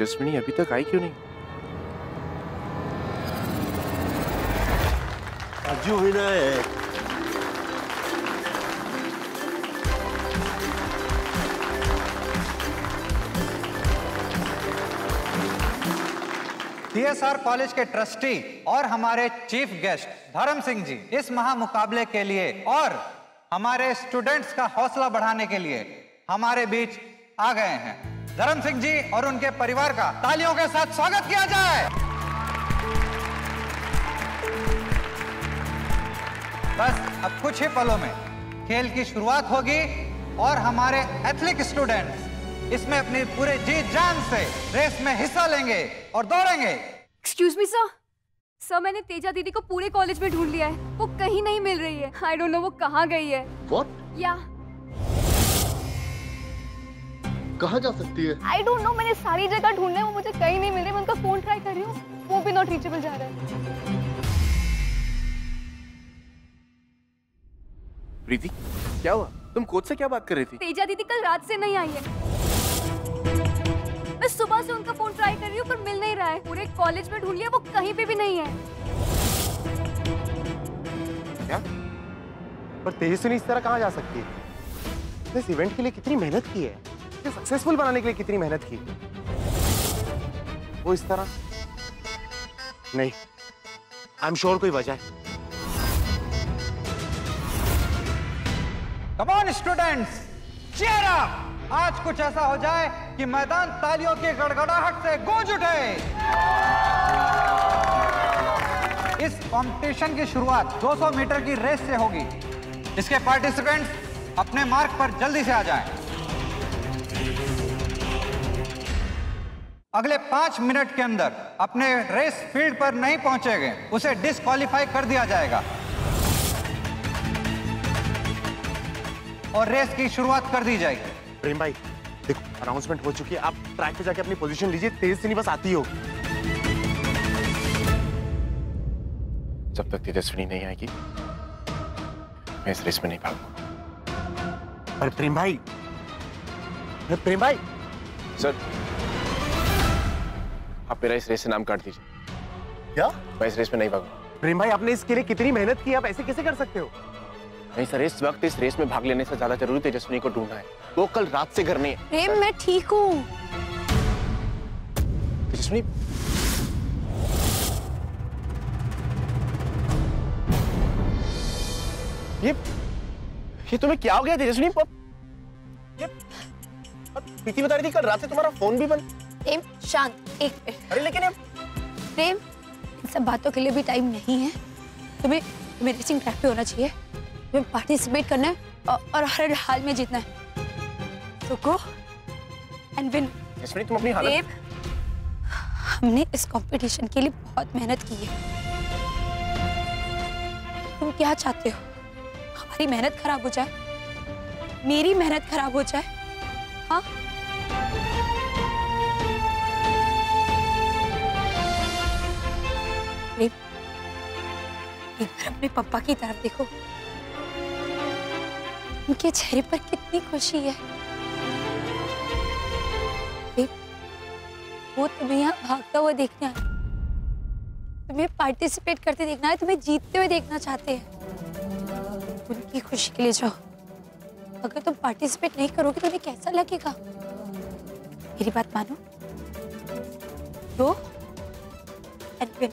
तेजस्विनी अभी तक आई क्यों नहीं? अजू विनायक। सीएसआर कॉलेज के ट्रस्टी और हमारे चीफ गेस्ट धर्म सिंह जी इस महामुकाबले के लिए और हमारे स्टूडेंट्स का हौसला बढ़ाने के लिए हमारे बीच आ गए हैं। धर्म सिंह जी और उनके परिवार का तालियों के साथ स्वागत किया जाए। बस अब कुछ ही पलों में खेल की शुरुआत होगी और हमारे एथलिक स्टूडेंट्स इसमें अपनी पूरे जी जान से रेस में हिस्सा लेंगे और दौड़ेंगे। एक्सक्यूज मी सर सर मैंने तेजा दीदी को पूरे कॉलेज में ढूंढ लिया है। वो कहीं नहीं मिल रही है। आई डोंट नो वो कहाँ गई है। व्हाट या कहाँ जा सकती है? आई डोंट नो मैंने सारी जगह ढूंढा है वो मुझे कहीं नहीं मिल रही मैं उनका फ़ोन ट्राई कर रही हूँ वो भी नॉट रीचेबल जा रहा है। प्रीति क्या हुआ? तुम कोच से क्या बात कर रही थी? तेजा दीदी कल रात से नहीं आई है। मैं सुबह से उनका फ़ोन ट्राई कर रही हूँ पर मिल नहीं रहा है। पूरे कॉलेज में ढूंढ लिया वो कहीं पे भी नहीं है। क्या? पर तेजस्विनी इस तरह कहाँ जा सकती? है इस इवेंट के लिए कितनी मेहनत की है? सक्सेसफुल बनाने के लिए कितनी मेहनत की? वो इस तरह? नहीं। आई एम श्योर कोई वजह है। Come on students cheer up आज कुछ ऐसा हो जाए कि मैदान तालियों के गड़गड़ाहट से गूंज उठे। इस कंपटीशन की शुरुआत 200 मीटर की रेस से होगी। इसके पार्टिसिपेंट्स अपने मार्ग पर जल्दी से आ जाएँ। अगले पाँच मिनट के अंदर अपने रेस फ़ील्ड पर नहीं पहुँचेंगे उसे डिस्कालीफाई कर दिया जाएगा। और रेस की शुरुआत कर दी जाएगी। प्रेम भाई देखो अनाउंसमेंट हो चुकी है। आप ट्रैक पे जाके अपनी पोजीशन लीजिए तेज से नहीं बस आती हो। जब तक तेजस्विनी नहीं आएगी मैं इस रेस में नहीं भागूँगा। अरे प्रेम भाई प्रेम भाई। सर आप मेरा इस रेस से नाम काट दीजिए। क्या? मैं इस रेस में नहीं भागूँगा। प्रेम भाई आपने इसके लिए कितनी मेहनत की? आप ऐसे कैसे कर सकते हो? नहीं सर इस वक्त इस रेस में भाग लेने से ज़्यादा ज़रूरी तेजस्विनी को ढूंढना है। वो कल रात से घर नहीं है। प्रेम मैं ठीक हूँ। तेजस्विनी। ये ये तुम्हें क्या हो गया तेजस्विनी? ये प्रीति बता रही थी कल रात से तुम्हारा फ़ोन भी बंद। प्रेम शांत। एक अरे लेकिन प्रेम इन सब बातों के लिए भी टाइम नहीं है। तुम्हें तुम्हें रेसिंग ट्रैक पे होना चाहिए। तुम्हें पार्टिसिपेट करना है और, और हर हाल में जीतना है। तो गो एंड विन तुम अपनी हालत प्रेम हमने इस कंपटीशन के लिए बहुत मेहनत की है। तुम क्या चाहते हो? हमारी मेहनत खराब हो जाए? मेरी मेहनत खराब हो जाए? हाँ? एक अपने पापा की तरफ़ देखो। उनके चेहरे पर कितनी खुशी है। वो तुम्हें यहाँ भागता हुआ देखना है तुम्हें पार्टिसिपेट करते देखना है तुम्हें जीतते हुए देखना चाहते हैं। उनकी खुशी के लिए जाओ। अगर तुम पार्टिसिपेट नहीं करोगे तो उन्हें कैसा लगेगा? मेरी बात मानो। तो एंड विन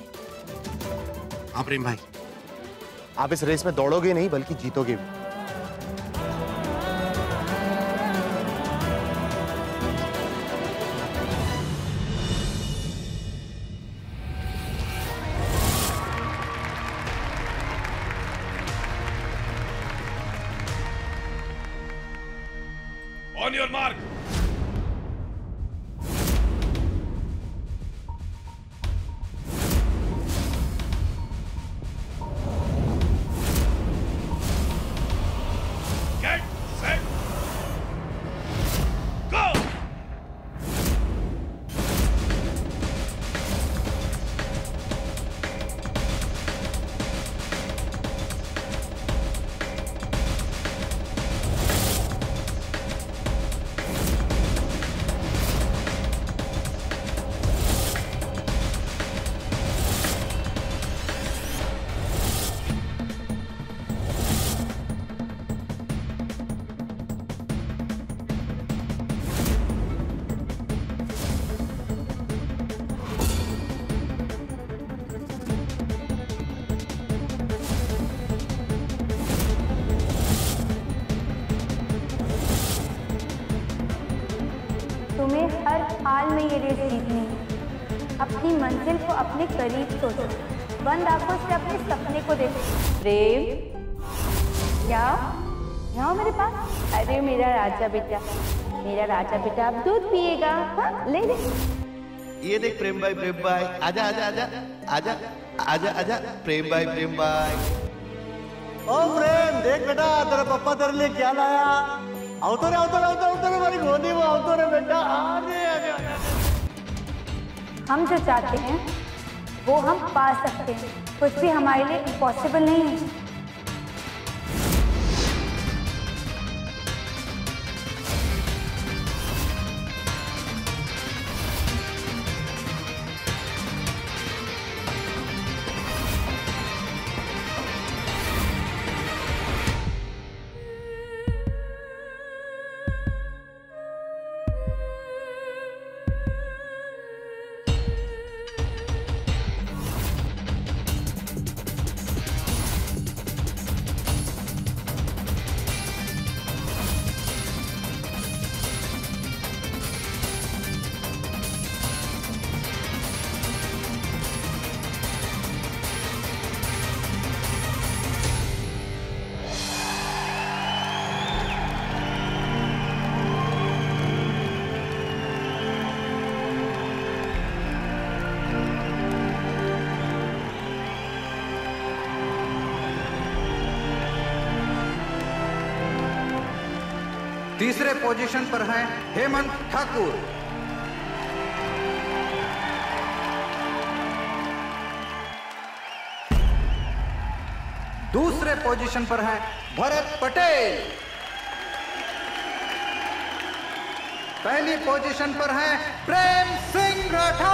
हाँ प्रेम भाई। आप इस रेस में दौड़ोगे नहीं बल्कि जीतोगे भी। हाल में ये रेस जीतनी है अपनी मंजिल को अपने करीब सोचो। बंद आँखों से अपने सपने को देखो। प्रेम क्या? यहाँ मेरे पास? अरे मेरा राजा बेटा मेरा राजा बेटा अब दूध पिएगा हाँ? ले ले। ये देख प्रेम भाई प्रेम भाई। आजा आजा आजा आजा आजा आजा। प्रेम भाई प्रेम भाई। ओ प्रेम देख बेटा तेरा पापा तेरे लिए क्या लाया? आवतो रे आवतो रे आवतो आवतो रे हमारी गोदी में आवतो रे बेटा। आने आने हम जो चाहते हैं, वो हम पा सकते हैं। कुछ भी हमारे लिए इम्पॉसिबल नहीं है। तीसरे पोजीशन पर हैं हेमंत ठाकुर। दूसरे पोजीशन पर हैं भरत पटेल। पहली पोजीशन पर हैं प्रेम सिंह राठौर।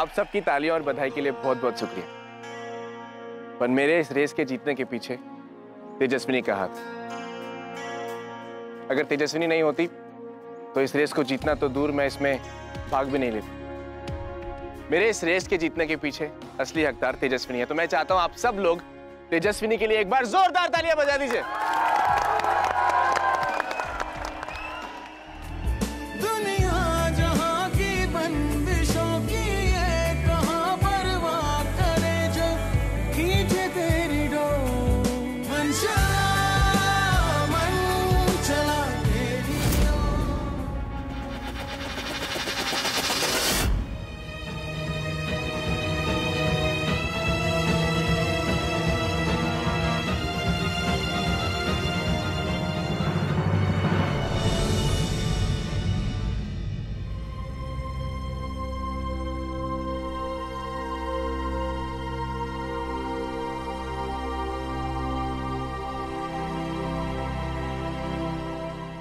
आप सबकी तालियों और बधाई के लिए बहुत बहुत शुक्रिया। पर मेरे इस रेस के जीतने के पीछे तेजस्विनी का हाथ। अगर तेजस्विनी नहीं होती तो इस रेस को जीतना तो दूर मैं इसमें भाग भी नहीं लेती। मेरे इस रेस के जीतने के पीछे असली हकदार तेजस्विनी है। तो मैं चाहता हूँ आप सब लोग तेजस्विनी के लिए एक बार जोरदार तालियाँ बजा दीजिए।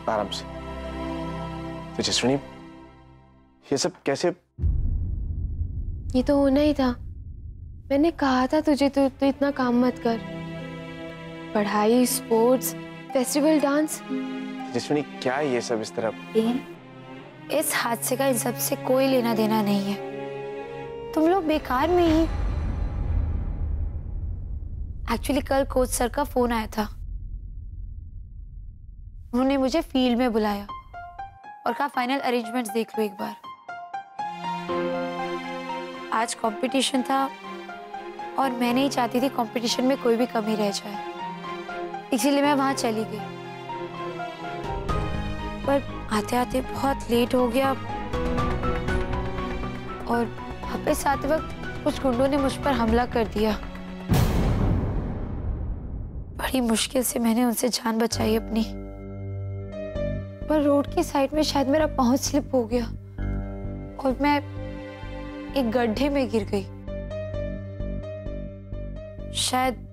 आराम से तेजस्विनी ये सब कैसे? ये तो होना ही था। मैंने कहा था तुझे तो, तो इतना काम मत कर। पढ़ाई स्पोर्ट्स फेस्टिवल डांस। तेजस्विनी क्या है ये सब इस तरह? इस हादसे का इन सबसे कोई लेना देना नहीं है। तुम लोग बेकार में ही। एक्चुअली कल कोच सर का फ़ोन आया था। उन्होंने मुझे फ़ील्ड में बुलाया और कहा फाइनल अरेंजमेंट्स देख लो एक बार। आज कंपटीशन था और मैं नहीं चाहती थी कंपटीशन में कोई भी कमी रह जाए। इसीलिए मैं वहाँ चली गई। पर आते आते बहुत लेट हो गया और वापस आते वक्त कुछ गुंडों ने मुझ पर हमला कर दिया। बड़ी मुश्किल से मैंने उनसे जान बचाई अपनी। पर रोड की साइड में शायद मेरा पाँव स्लिप हो गया और मैं एक गड्ढे में गिर गई। शायद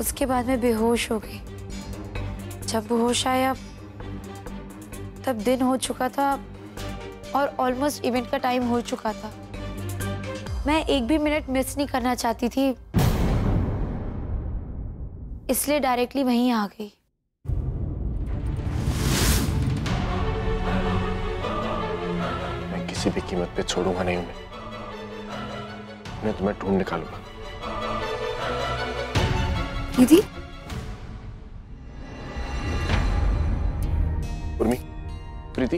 उसके बाद मैं बेहोश हो गई। जब होश आया, तब दिन हो चुका था और ऑलमोस्ट इवेंट का टाइम हो चुका था। मैं एक भी मिनट मिस नहीं करना चाहती थी, इसलिए डायरेक्टली वहीं आ गई। किसी भी कीमत पे छोड़ूँगा नहीं उन्हें। मैं तुम्हें ढूंढ निकालूँगा। दीदी? उर्मी प्रीति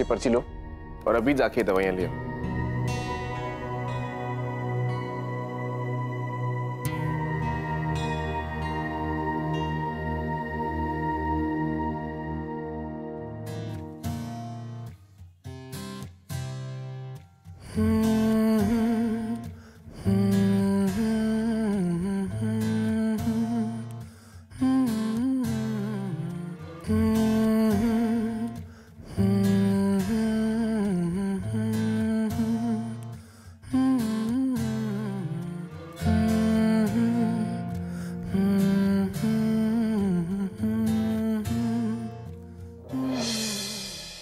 ये पर्ची लो और अभी जाके दवाइयाँ लिया आओ।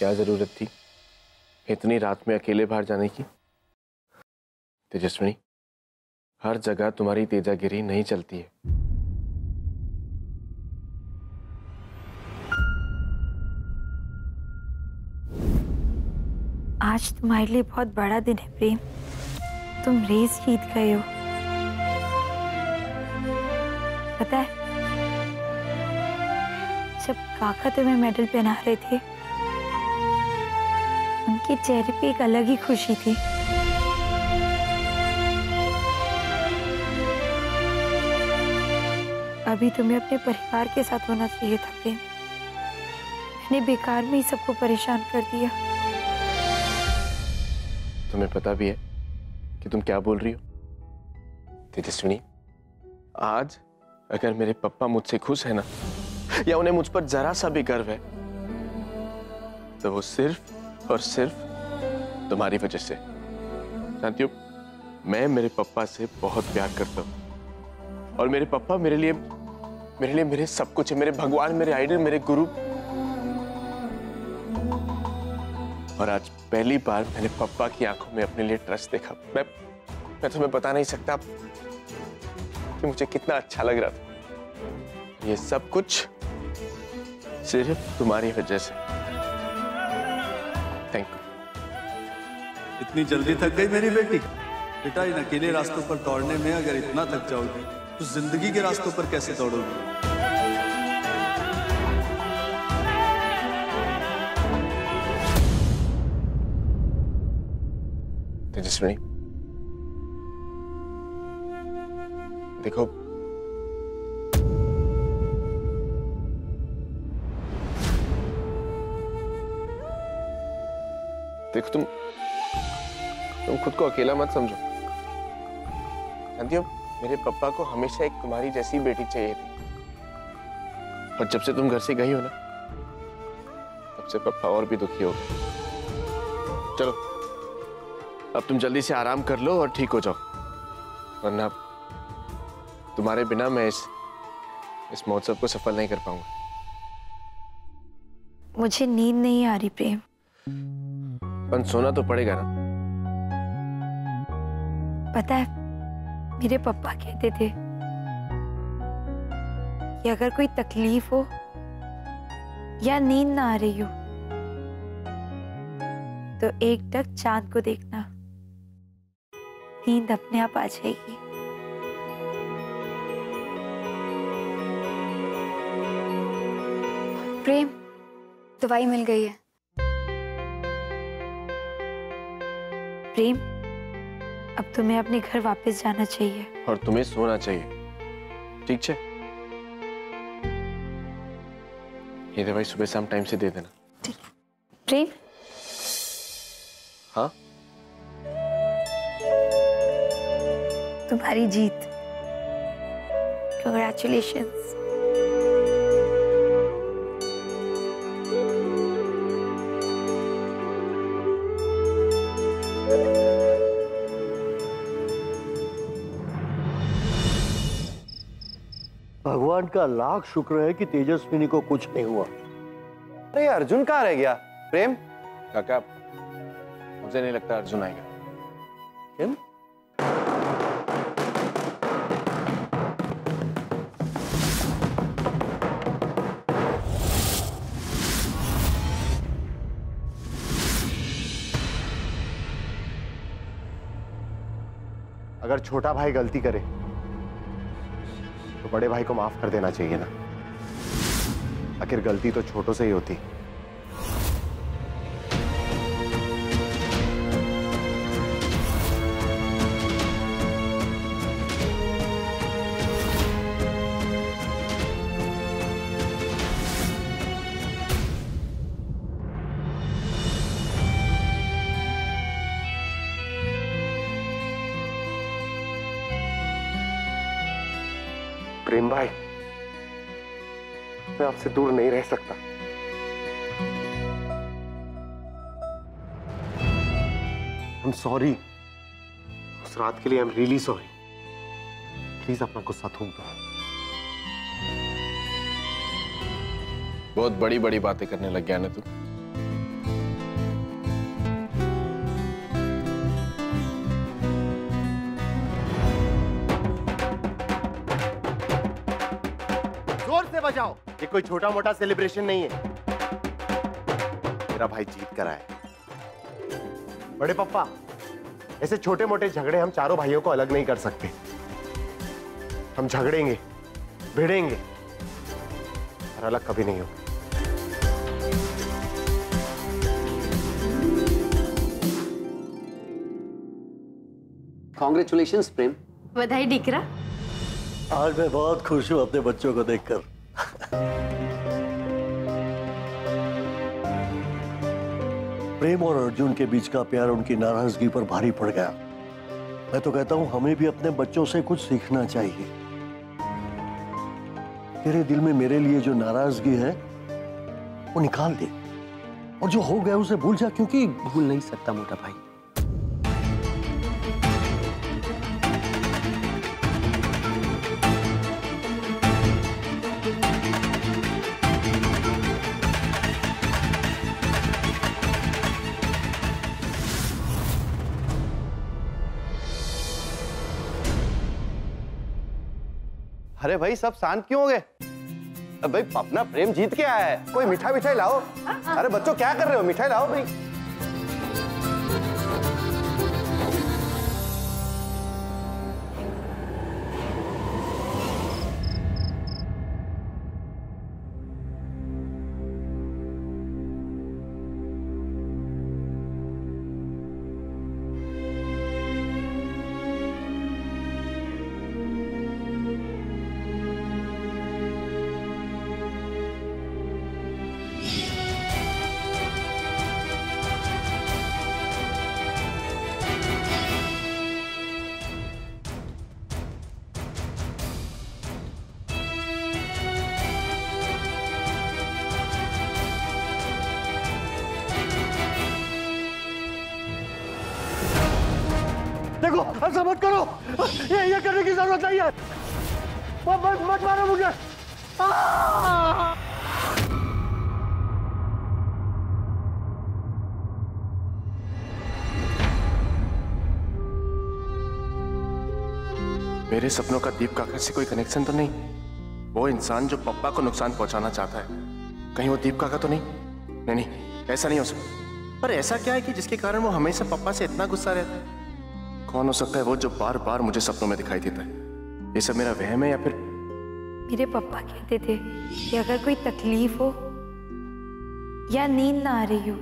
क्या ज़रूरत थी? इतनी रात में अकेले बाहर जाने की? तेजस्विनी, हर जगह तुम्हारी तेजागिरी नहीं चलती है। आज तुम्हारे लिए बहुत बड़ा दिन है, प्रेम। तुम रेस जीत गए हो। पता है, जब काका तुम्हें मेडल पहना रहे थे उनके चेहरे पे एक अलग ही खुशी थी। अभी तुम्हें अपने परिवार के साथ होना चाहिए था, प्रेम। मैंने बेकार में ही सबको परेशान कर दिया। तुम्हें पता भी है कि तुम क्या बोल रही हो? तेजस्विनी आज अगर मेरे पप्पा मुझसे खुश है ना, या उन्हें मुझ पर जरा सा भी गर्व है तो वो सिर्फ़ और सिर्फ़ तुम्हारी वजह से। हो मैं मेरे पप्पा से बहुत प्यार करता हूँ। और मेरे पप्पा मेरे लिए मेरे लिए मेरे सब कुछ है। मेरे भगवान, मेरे आइडल, मेरे गुरु। और आज पहली बार मैंने पप्पा की आँखों में अपने लिए ट्रस्ट देखा। मैं मैं तुम्हें बता नहीं सकता कि मुझे कितना अच्छा लग रहा था। ये सब कुछ सिर्फ़ तुम्हारी वजह से। थैंक यू इतनी जल्दी थक गई मेरी बेटी? बेटा इन अकेले रास्तों पर दौड़ने में अगर इतना थक जाओगी तो ज़िंदगी के रास्तों पर कैसे दौड़ोगी? तेजस्विनी। देखो देखो तुम तुम खुद को अकेला मत समझो। जानती हो, मेरे पापा को हमेशा एक तुम्हारी जैसी बेटी चाहिए थी। और जब से तुम घर से गई हो ना, तब से पापा और भी दुखी हो गए। चलो, अब तुम जल्दी से आराम कर लो और ठीक हो जाओ। वरना तुम्हारे बिना मैं इस इस महोत्सव को सफल नहीं कर पाऊँगा। मुझे नींद नहीं आ रही, प्रेम। पर सोना तो पड़ेगा ना। पता है मेरे पापा कहते थे कि अगर कोई तकलीफ़ हो या नींद ना आ रही हो तो एक टक चाँद को देखना। नींद अपने आप आ जाएगी। प्रेम दवाई मिल गई है। प्रेम अब तुम्हें अपने घर वापस जाना चाहिए। और तुम्हें सोना चाहिए। ठीक है ये दवाई सुबह शाम टाइम से दे देना। ठीक। प्रेम? हाँ? तुम्हारी जीत। कंग्रेचुलेशंस भगवान का लाख शुक्र है कि तेजस्विनी को कुछ नहीं हुआ। अरे अर्जुन कहाँ रह गया? प्रेम? काका मुझे नहीं लगता अर्जुन आएगा। प्रेम? अगर छोटा भाई गलती करे तो बड़े भाई को माफ़ कर देना चाहिए ना। आखिर गलती तो छोटों से ही होती। आपसे दूर नहीं रह सकता। आई एम सॉरी उस रात के लिए I am really sorry please अपना गुस्सा थूक दो। बहुत बड़ी बड़ी बातें करने लग गया ना तू? कोई छोटा मोटा सेलिब्रेशन नहीं है। मेरा भाई जीत कर आया। बड़े पप्पा ऐसे छोटे मोटे झगड़े हम चारों भाइयों को अलग नहीं कर सकते। हम झगड़ेंगे भिड़ेंगे और अलग कभी नहीं होगा। कॉन्ग्रेचुलेशन प्रेम बधाई डिकरा। आज मैं बहुत खुश हूँ अपने बच्चों को देखकर। प्रेम और अर्जुन के बीच का प्यार उनकी नाराज़गी पर भारी पड़ गया। मैं तो कहता हूँ, हमें भी अपने बच्चों से कुछ सीखना चाहिए। तेरे दिल में मेरे लिए जो नाराज़गी है, वो निकाल दे। और जो हो गया, उसे भूल जा, क्योंकि भूल नहीं सकता मोटा भाई। अरे भाई सब शांत क्यों हो गए? भाई अपना प्रेम जीत के आया है। कोई मिठाई मिठाई लाओ अरे बच्चों क्या कर रहे हो? मिठाई लाओ भाई ऐसा मत करो। ये ये करने की ज़रूरत नहीं है। मत मत मारो मुझे। मेरे सपनों का दीप काका से कोई कनेक्शन तो नहीं? वो इंसान जो पप्पा को नुकसान पहुंचाना चाहता है। कहीं वो दीप काका तो नहीं? नहीं नहीं, ऐसा नहीं हो सकता। पर ऐसा क्या है कि जिसके कारण वो हमेशा पप्पा से इतना गुस्सा रहता है? कौन हो सकता है वो जो बार बार मुझे सपनों में दिखाई देता है? ये सब मेरा वहम है या फिर मेरे पापा कहते थे कि अगर कोई तकलीफ़ हो या नींद ना आ रही हो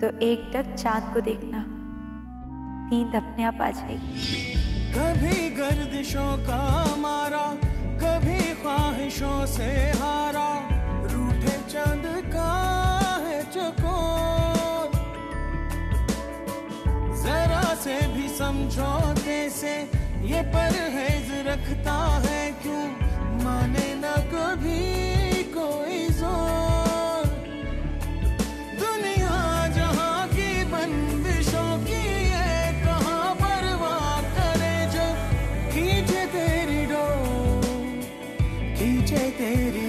तो एक तक चाँद को देखना। नींद अपने आप आ जाएगी। कभी गर्दिशों का समझौते से ये परहेज रखता है क्यों? माने न कभी कोई ज़ोर। दुनिया जहाँ की बंदिशों की करे जब खींचे तेरी खींचे तेरी